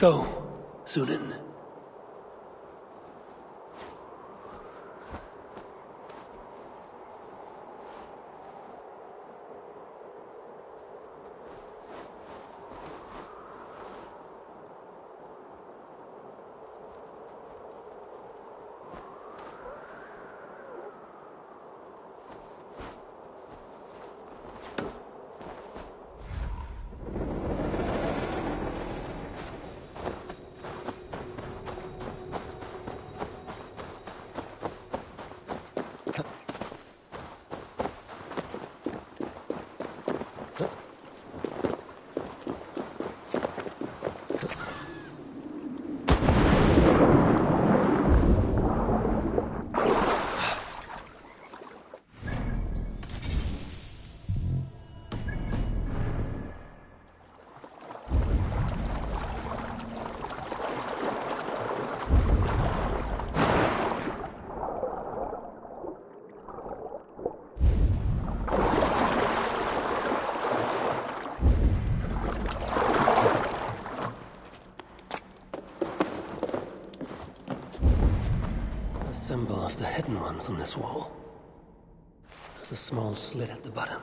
Go, Sunan. A symbol of the hidden ones on this wall. There's a small slit at the bottom.